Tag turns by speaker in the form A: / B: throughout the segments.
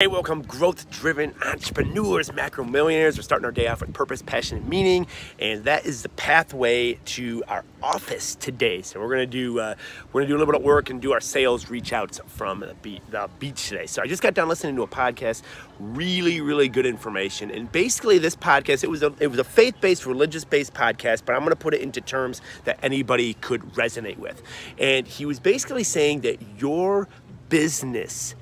A: Hey, welcome growth-driven entrepreneurs, macro millionaires. We're starting our day off with purpose, passion, and meaning, and that is the pathway to our office today. So we're gonna do uh, we're gonna do a little bit of work and do our sales reach outs from the, the beach today. So I just got done listening to a podcast, really, really good information. And basically, this podcast it was a it was a faith-based, religious-based podcast, but I'm gonna put it into terms that anybody could resonate with. And he was basically saying that your business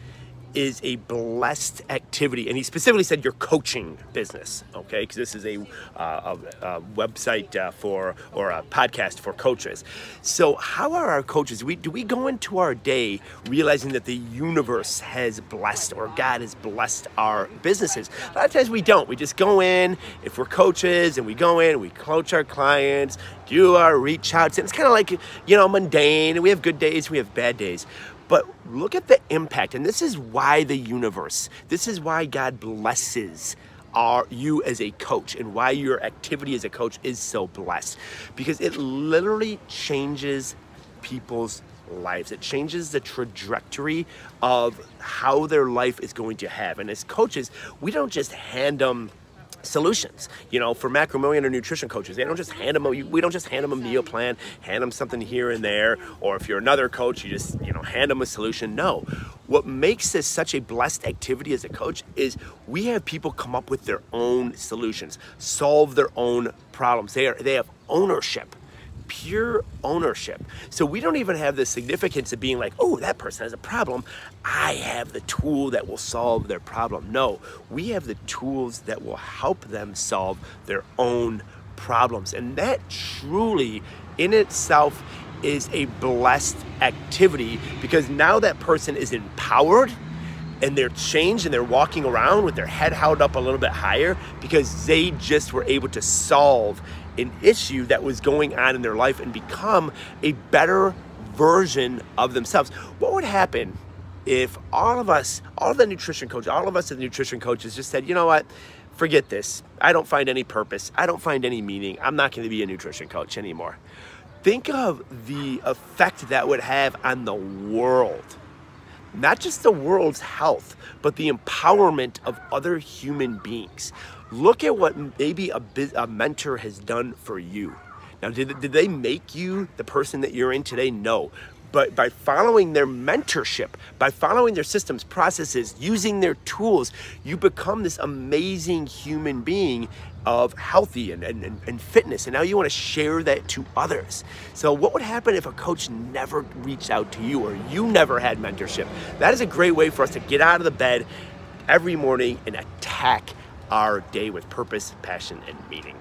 A: is a blessed activity. And he specifically said your coaching business, okay? Because this is a, uh, a, a website uh, for, or a podcast for coaches. So, how are our coaches? We, do we go into our day realizing that the universe has blessed or God has blessed our businesses? A lot of times we don't. We just go in, if we're coaches, and we go in, we coach our clients, do our reach outs, and it's kind of like, you know, mundane. We have good days, we have bad days. But look at the impact, and this is why the universe, this is why God blesses our, you as a coach and why your activity as a coach is so blessed. Because it literally changes people's lives. It changes the trajectory of how their life is going to have. And as coaches, we don't just hand them solutions. You know, for macro or nutrition coaches, they don't just hand them a, we don't just hand them a meal plan, hand them something here and there, or if you're another coach, you just, you know, hand them a solution. No. What makes this such a blessed activity as a coach is we have people come up with their own solutions, solve their own problems. They are they have ownership pure ownership. So we don't even have the significance of being like, oh, that person has a problem. I have the tool that will solve their problem. No, we have the tools that will help them solve their own problems. And that truly, in itself, is a blessed activity because now that person is empowered and they're changed and they're walking around with their head held up a little bit higher because they just were able to solve an issue that was going on in their life and become a better version of themselves. What would happen if all of us, all the nutrition coaches, all of us as nutrition coaches just said, you know what, forget this. I don't find any purpose. I don't find any meaning. I'm not going to be a nutrition coach anymore. Think of the effect that would have on the world. Not just the world's health, but the empowerment of other human beings. Look at what maybe a, a mentor has done for you. Now, did, did they make you the person that you're in today? No. But by following their mentorship, by following their systems, processes, using their tools, you become this amazing human being of healthy and, and, and fitness. And now you want to share that to others. So, what would happen if a coach never reached out to you or you never had mentorship? That is a great way for us to get out of the bed every morning and attack our day with purpose, passion, and meaning.